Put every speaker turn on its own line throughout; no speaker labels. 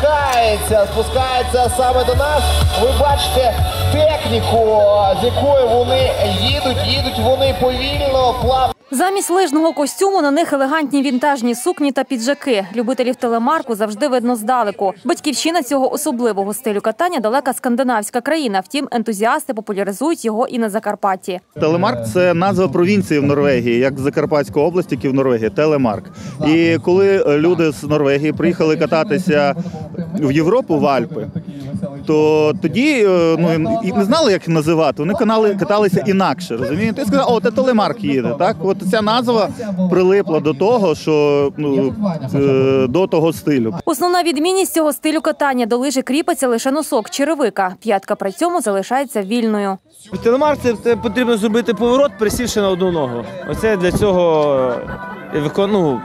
спускається, спускається саме до нас. Ви бачите техніку, з якою вони їдуть, їдуть вони повільно, плавно.
Замість лижного костюму на них елегантні вінтажні сукні та піджаки. Любителів телемарку завжди видно здалеку. Батьківщина цього особливого стилю катання далека скандинавська країна. Втім, ентузіасти популяризують його і на Закарпатті.
Телемарк це назва провінції в Норвегії, як Закарпатська область, тільки в Норвегії. Телемарк. І коли люди з Норвегії приїхали кататися в Європу в Альпи, то тоді е, ну і не знали, як називати. Вони канали каталися інакше. Розумієте? І сказали, о, це телемарк їде. Так, от ця назва прилипла до того, що ну е, до того стилю.
Основна відмінність цього стилю катання до лижі кріпиться лише носок черевика. П'ятка при цьому залишається вільною.
В телемарці це потрібно зробити поворот, присівши на одну ногу. Оце для цього е, ну,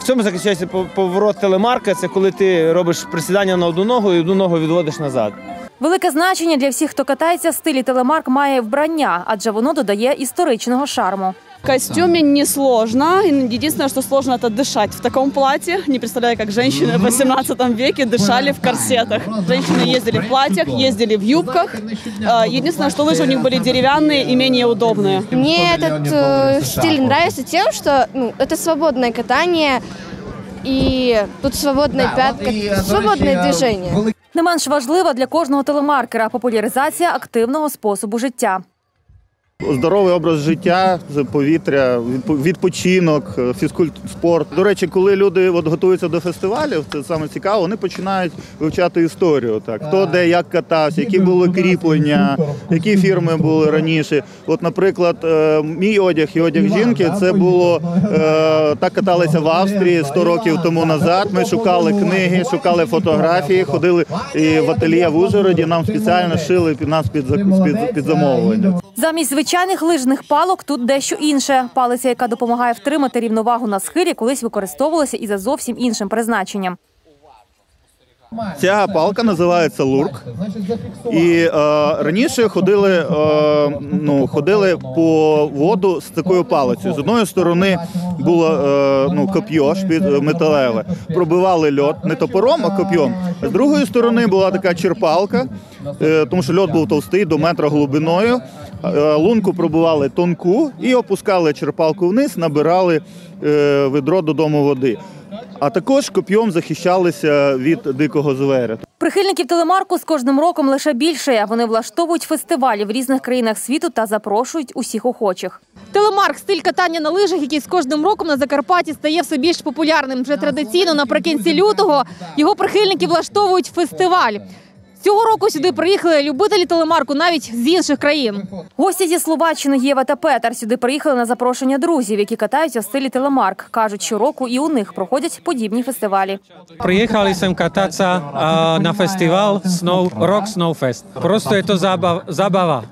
в цьому заключається поворот телемарка. Це коли ти робиш присідання на одну ногу і одну ногу відводиш назад.
Велике значення для всіх, хто катається в стилі телемарк, має вбрання, адже воно додає історичного шарму.
В костюме несложно. Единственное, что сложно, это дышать в таком платье. Не представляю, как женщины в 18 веке дышали в корсетах. Женщины ездили в платьях, ездили в юбках. Э, Единственное, что лыжи у них были деревянные и менее удобные.
Мне этот э, стиль нравится тем, что ну, это свободное катание, и тут свободная пятка, свободное движение.
Не менш важлива для кожного телемаркера популяризація активного способу життя.
Здоровий образ життя, з повітря, відпо- відпочинок, е, фізкультспорт. До речі, коли люди от готуються до фестивалів, це саме цікаво, вони починають вивчати історію. Так хто де як катався, які були кріплення, які фірми були раніше. От, наприклад, е, мій одяг і одяг жінки це було е, так каталися в Австрії 100 років тому назад. Ми шукали книги, шукали фотографії, ходили і в ательє в Ужгороді. Нам спеціально шили під нас під, під, під замовлення.
Замість звичайних лижних палок тут дещо інше. Палиця, яка допомагає втримати рівновагу на схилі, колись використовувалася і за зовсім іншим призначенням.
Ця палка називається лурк. І е, раніше ходили, е, ну, ходили по воду з такою палицею. З одної сторони було е, ну, коп'йо металеве, пробивали льод не топором, а коп'єм. З другої сторони була така черпалка, е, тому що льод був товстий до метра глибиною. Е, Лунку пробивали тонку і опускали черпалку вниз, набирали е, ведро додому води. А також коп'єм захищалися від дикого зверя.
Прихильників телемарку з кожним роком лише більше. Вони влаштовують фестивалі в різних країнах світу та запрошують усіх охочих. Телемарк стиль катання на лижах, який з кожним роком на Закарпатті стає все більш популярним. Вже традиційно наприкінці лютого його прихильники влаштовують фестиваль. Цього року сюди приїхали любителі телемарку навіть з інших країн. Гості зі Словаччини Єва та Петер сюди приїхали на запрошення друзів, які катаються в стилі телемарк. кажуть, щороку і у них проходять подібні фестивалі.
Приїхали сам кататися а, на фестиваль Snow, Rock Snow Fest. Просто це забав, забава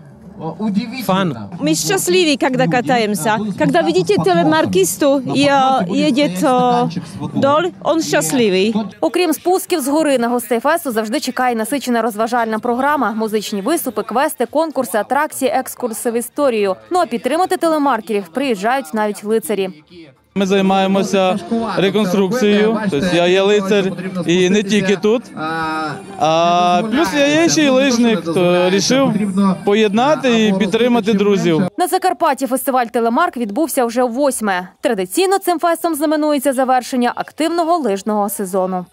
Фан.
Мы счастливы, когда катаемся. Когда видите телемаркисту и э, едет э, вдоль, он счастливый.
Окрім спусків з гори на гостей фесту завжди чекає насичена розважальна програма, музичні виступи, квести, конкурси, атракції, екскурси в історію. Ну а підтримати телемаркерів приїжджають навіть лицарі.
Ми займаємося реконструкцією. Тобто я є лицар і не тільки тут. А плюс я є ще й лижник, то рішив поєднати і підтримати друзів.
На Закарпатті фестиваль Телемарк відбувся вже восьме. Традиційно цим фестом знаменується завершення активного лижного сезону.